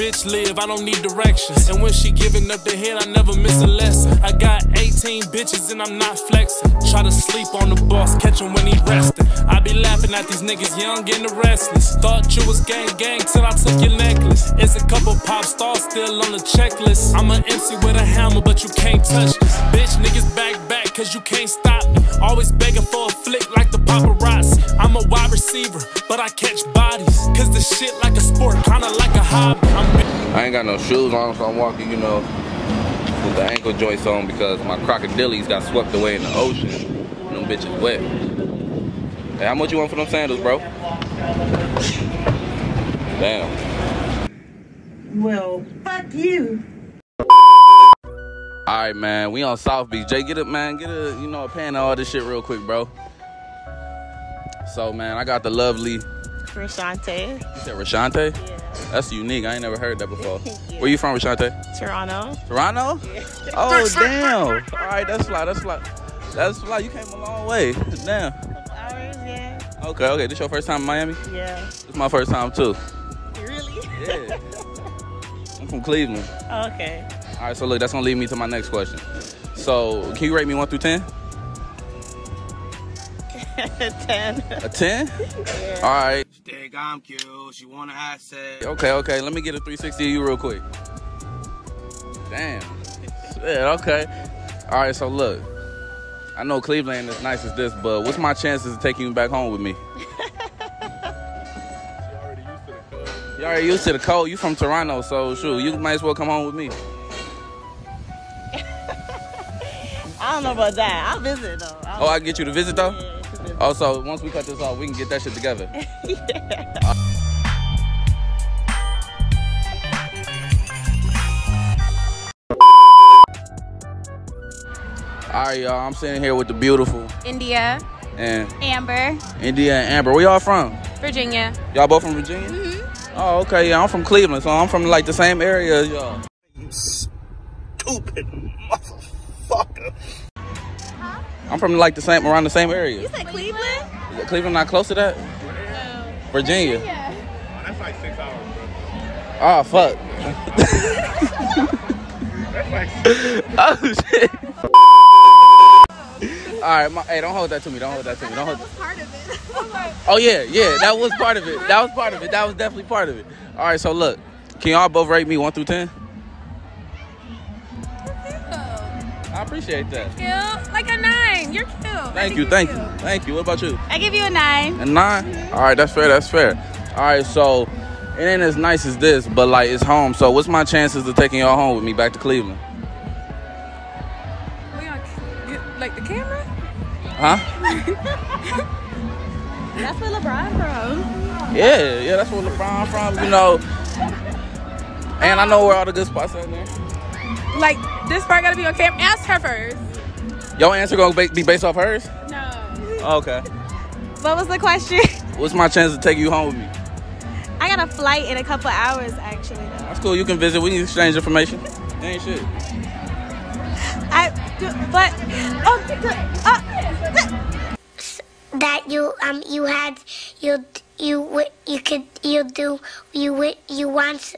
bitch live, I don't need directions. And when she giving up the head, I never miss a lesson. I got 18 bitches and I'm not flexing. Try to sleep on the boss, catch him when he resting. I be laughing at these niggas young and the restless. Thought you was gang gang till I took your necklace. It's a couple pop stars still on the checklist. I'm an MC with a hammer, but you can't touch this. Ain't got no shoes on, so I'm walking, you know, with the ankle joints on because my crocodilies got swept away in the ocean. And Them bitches wet. Hey, how much you want for them sandals, bro? Damn. Well, fuck you. All right, man. We on South Beach. Jay, get it, man. Get a, you know, a pan of all this shit real quick, bro. So, man, I got the lovely. You said Rashante? Yeah. That's unique. I ain't never heard that before. Yeah. Where you from, Rashante? Toronto. Toronto? Oh, damn. All right, that's fly. That's fly. That's fly. You came a long way. Damn. Hours, yeah. Okay, okay. This your first time in Miami? Yeah. It's my first time too. Really? Yeah. I'm from Cleveland. okay. All right, so look, that's gonna lead me to my next question. So, can you rate me one through ten? a 10. A ten? Yeah. All right. Think I'm cute. She wanna have sex. Okay, okay. Let me get a 360 of you real quick. Damn. Yeah, okay. All right, so look. I know Cleveland is nice as this, but what's my chances of taking you back home with me? You already used to the cold. You from Toronto, so shoot, you might as well come home with me. I don't know about that. I'll visit though. I'll Oh, I can get you to visit though. Yeah, to visit. Oh, so once we cut this off, we can get that shit together. yeah. All right, y'all. I'm sitting here with the beautiful India, and Amber, India and Amber. Where y'all from? Virginia. Y'all both from Virginia? Mm-hmm. Oh, okay. Yeah, I'm from Cleveland, so I'm from like the same area as y'all. Stupid motherfucker. Huh? I'm from like the same around the same area. You said Cleveland? Is Cleveland not close to that? Oh. Virginia. Yeah. Oh, that's like six hours, bro. Oh fuck. That's like oh shit. All right, my, hey, don't hold that to me. Don't hold that to me. Don't hold. That was part of it. Oh yeah, yeah, that was part of it. That was part of it. That was definitely part of it. All right, so look, can y'all both rate me one through ten? I appreciate that. Cute. Like a nine. You're cute. Thank you, thank cute. you, thank you. What about you? I give you a nine. A nine? All right, that's fair. That's fair. All right, so it ain't as nice as this, but like it's home. So what's my chances of taking y'all home with me back to Cleveland? We on like the camera? Huh? That's where LeBron from. Yeah, yeah, that's where LeBron from. You know, and I know where all the good spots are there. Like this part gotta be on camera. Ask her first. Your answer gonna be based off hers? No. Okay. What was the question? What's my chance to take you home with me? I got a flight in a couple hours actually though. That's cool. You can visit. We can exchange information. Ain't shit. I but oh the- uh, that you um you had you you you could you do you you want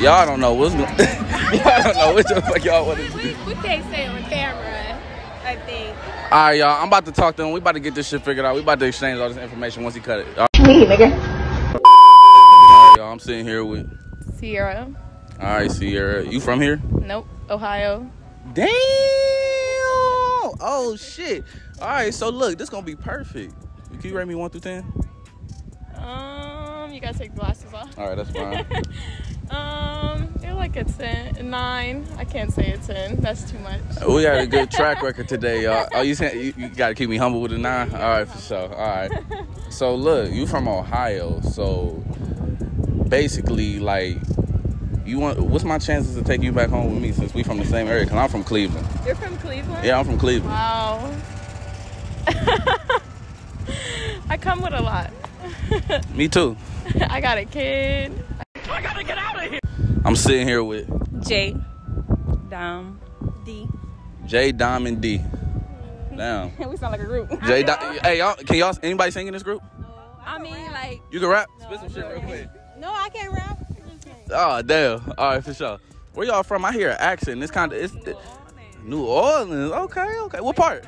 Y'all don't know what's going. y'all don't know what the fuck y'all want to do. we, we can't say it on camera. I think. All right, y'all. I'm about to talk to him. We about to get this shit figured out. We about to exchange all this information once he cut it. All Me, nigga. right, y'all. I'm sitting here with. Sierra. All right, Sierra. You from here? Nope. Ohio. Damn. Oh shit. All right. So look, this gonna be perfect. Can you rate me one through ten? Um, you gotta take the glasses off. All right, that's fine. Um, you're like a ten, nine. I can't say a ten. That's too much. we got a good track record today, y'all. Oh, you saying you, you gotta keep me humble with a nine? All right, for sure. All right. So look, you from Ohio, so basically, like, you want? What's my chances of taking you back home with me since we from the same area? Cause I'm from Cleveland. You're from Cleveland. Yeah, I'm from Cleveland. Wow. I come with a lot. Me too. I got a kid. I'm sitting here with J. Dom. D. J, Dom, and D. Damn. we sound like a group. J, Dom, hey y'all, can y'all? Anybody sing in this group? No, I mean, like, You can rap. Spit some shit real quick. No, I can't rap. Oh damn. All right, for sure. Where y'all from? I hear an accent. It's kind of it's it- New Orleans. Okay, okay. What part?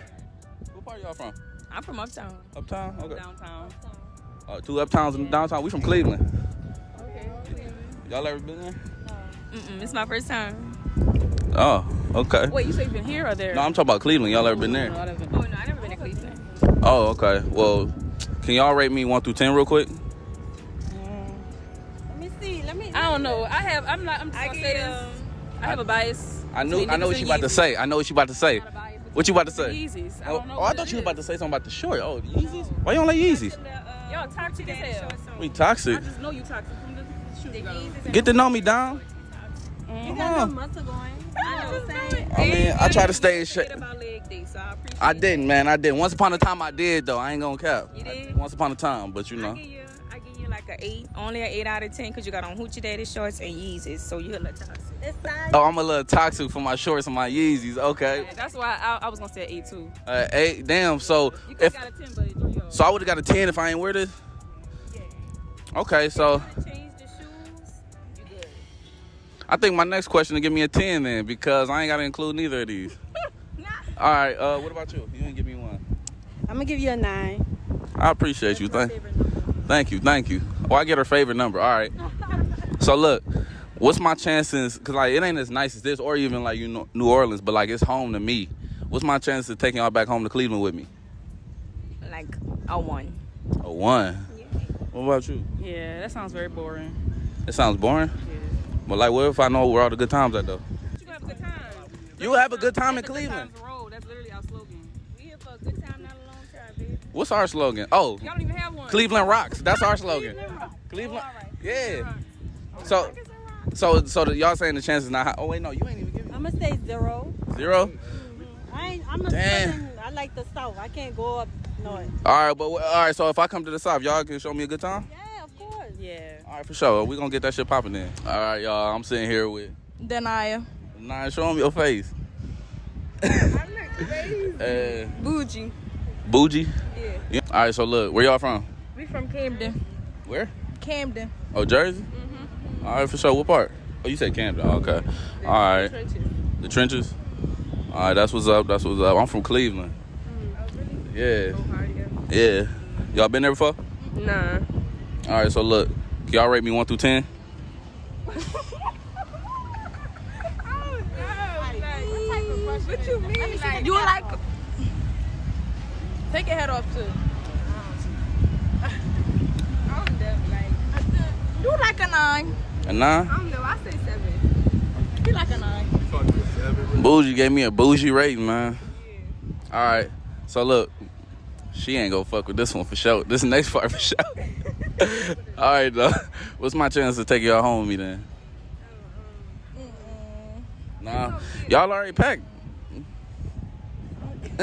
What part y'all from? I'm from Uptown. Uptown. Okay. Downtown. Uh, two uptowns in downtown. We from Cleveland. Okay. Y'all ever been there? Mm-mm, it's my first time. Oh, okay. Wait, you say you've been here or there? No, I'm talking about Cleveland. Y'all ever been oh, No, there? I never been. Oh, no, I never been to Cleveland. Oh, okay. Well, can y'all rate me one through ten real quick? Mm. Let me see. Let me. I don't know. I have. I'm not. I'm just I gonna give say this. Um, I have a bias. I knew. I know what niggas she and about to say. I know what she about to say. Bias What you about to say? Yeezys. I Oh, don't know. oh, oh I thought it you was about to say something about the short. Oh, the Yeezys. Why you don't like Yeezys? Uh, y'all toxic as hell. We toxic. I just know you toxic from the, the shoes you got on. Get to know me, down. You got no muscle going. I know what I'm saying. I mean, I try to stay in shape. Forget about leg day, so I I didn't, man. I didn't. Once upon a time, I did though. I ain't gonna cap. You did? Once upon a time, but you I know. give you, I give you like an eight, only an eight out of ten, cause you got on hoochie daddy shorts and Yeezys, so you're a little toxic. Oh, I'm a little toxic for my shorts and my Yeezys. Okay. Yeah, that's why I, I was gonna say an eight too. Uh, eight. Damn. So You could if got a ten, but so, I would have got a ten if I ain't wear this. Okay. So I think my next question to give me a ten then because I ain't gotta include neither of these. All right. Uh, what about you? You didn't give me one. I'm gonna give you a nine. I appreciate you. Thank, thank you, thank you. Oh, I get her favorite number. All right. So look, what's my chances? Cause like it ain't as nice as this, or even like you know New Orleans, but like it's home to me. What's my chances of taking y'all back home to Cleveland with me? Like a one. A one. What about you? Yeah, that sounds very boring. It sounds boring. But like, what if I know where all the good times at though? You have a good time. You have a good time in That's a good Cleveland. That's literally our slogan. We here for a good time, not a long time, baby. What's our slogan? Oh, Y'all don't even have one. Cleveland rocks. That's our slogan. Cleveland. Oh, yeah. So, so, so y'all saying the chances not high? Oh wait, no, you ain't even giving me. I'm gonna say zero. zero. Mm-hmm. I ain't. I'm a Damn. southern. I like the south. I can't go up north. All right, but all right. So if I come to the south, y'all can show me a good time. Yeah, of course. Yeah. All right, for sure. We're gonna get that shit popping then. All right, y'all. I'm sitting here with Denia. Nah, show them your face. I uh, Bougie. bougie. Yeah. Yeah. All right, so look, where y'all from? We from Camden. Where? Camden. Oh, Jersey. All right, for sure. What part? Oh, you said Camden. Okay. All right. The trenches. All right, that's what's up. That's what's up. I'm from Cleveland. Yeah. Yeah. Y'all been there before? Nah. All right, so look, can y'all rate me one through ten? What you mean? you like? Take your head off too. I'm dumb, like you like a nine? A nine? I don't know. I say seven. You like a nine? Bougie gave me a bougie rating, man. Yeah. All right, so look, she ain't gonna fuck with this one for sure. This next part for sure. All right, though. What's my chance to take y'all home with me then? Nah, y'all already packed.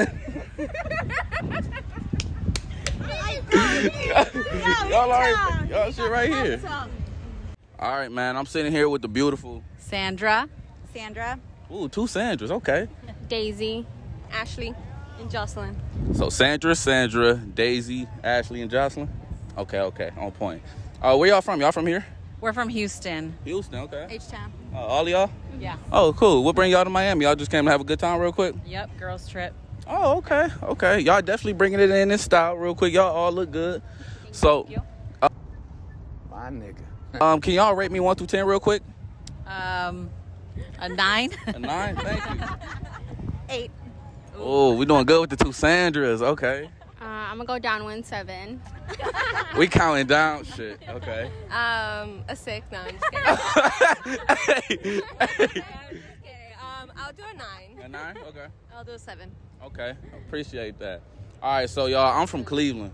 y'all already, y'all shit right here. All right, man. I'm sitting here with the beautiful. Sandra, Sandra, Ooh, two Sandras. Okay. Daisy, Ashley, and Jocelyn. So Sandra, Sandra, Daisy, Ashley, and Jocelyn. Okay, okay, on point. Uh, where y'all from? Y'all from here? We're from Houston. Houston. Okay. H Town. Uh, all y'all? Yeah. Oh, cool. What bring y'all to Miami? Y'all just came to have a good time, real quick. Yep. Girls trip. Oh, okay, okay. Y'all definitely bringing it in in style, real quick. Y'all all look good. So, uh, My nigga. um, can y'all rate me one through ten, real quick? Um, a nine. A nine. Thank you. eight. Oh, we doing good with the two Sandras. Okay. I'm gonna go down one seven. We counting down. Shit. Okay. Um, a six. No, I'm just kidding. hey, hey. Kidding. Um, I'll do a nine. A nine. Okay. I'll do a seven. Okay, appreciate that. All right, so y'all, I'm from Cleveland,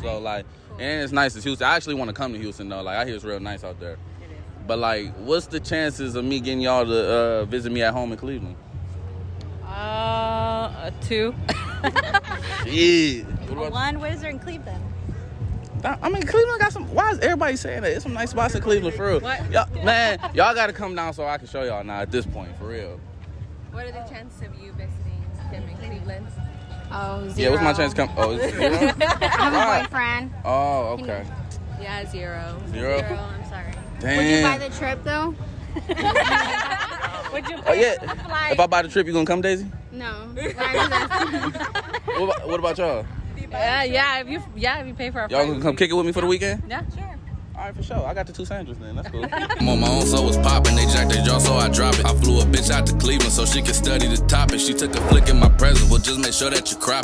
so like, and it's nice as Houston. I actually want to come to Houston though. Like, I hear it's real nice out there. It is. But like, what's the chances of me getting y'all to uh, visit me at home in Cleveland? Uh, a two. Yeah. One. Where's there in Cleveland? I mean, Cleveland got some. Why is everybody saying that? It's some nice spots in Cleveland for real. What? Y'all, man, y'all got to come down so I can show y'all now. At this point, for real. What are the chances of you visiting him in Cleveland? Oh, Yeah, zero. what's my chance to come? Oh, it's zero? I have a boyfriend. oh, okay. Yeah, zero. Zero? I'm sorry. Damn. Would you buy the trip though? Would you Oh yeah. If I buy the trip, you gonna come, Daisy? No. What about, what about y'all? Yeah, yeah. If you yeah, if you pay for our Y'all flight. gonna come kick it with me for the weekend? Yeah, sure. All right, for sure. I got the two Sandras then. That's cool. I'm on my own, so it's popping. They jacked their jaw, so I drop it. I flew a bitch out to Cleveland so she could study the topic. She took a flick in my present. Well, just make sure that you crop.